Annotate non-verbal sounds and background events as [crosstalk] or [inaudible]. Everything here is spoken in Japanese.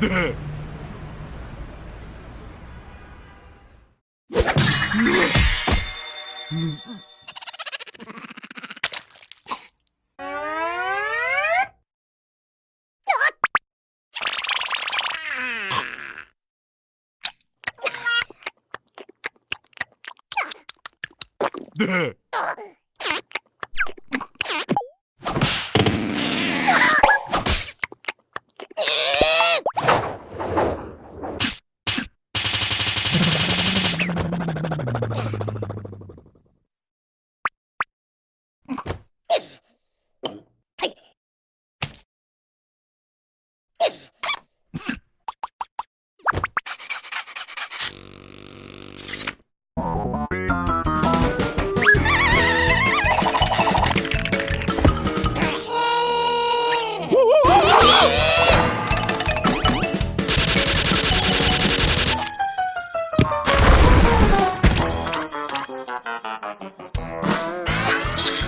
で。Ugh. [laughs] [laughs]